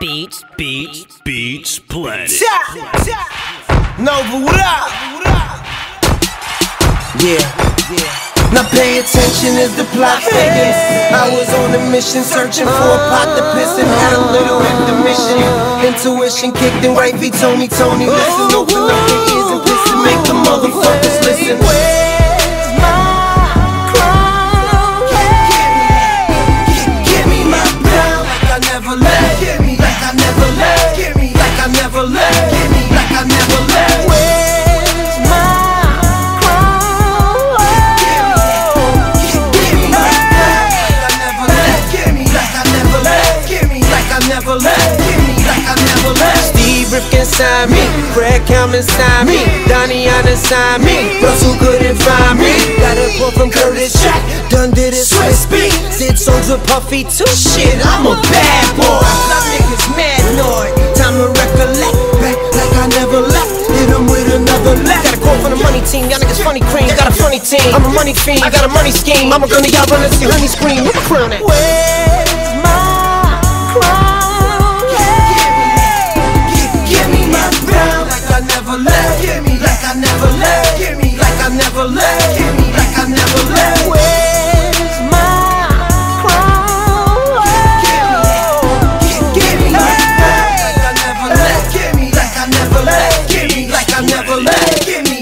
Beats, beats, Beats Planet. Nova, what up? Yeah. Now pay attention as the plot thickens. I was on a mission searching for a pot to piss and had a little uh-huh. intermission. Intuition kicked in, wifey told me, Tony, listen, open up your ears Rifkin me. Fred Kalman signed me. Donnie Allen signed me. Russell couldn't find me. Got a call from Curtis Jack. Done did it Swizz Beatz. Did with Puffy too. Shit, I'm a bad boy. Y'all niggas mad annoyed. Time to recollect. Back like I never left. Hit 'em with another left. Got a call from the money team. Y'all niggas funny cream. Got a funny team. I'm a money fiend. I got a money scheme. I'm a gun to y'all run and see honey scream. Where my crown at? Where never left. Like I never left. Where's my crown? Get me, get, get me like, I never left. Give me like I never left. Give me like I never left. Get me.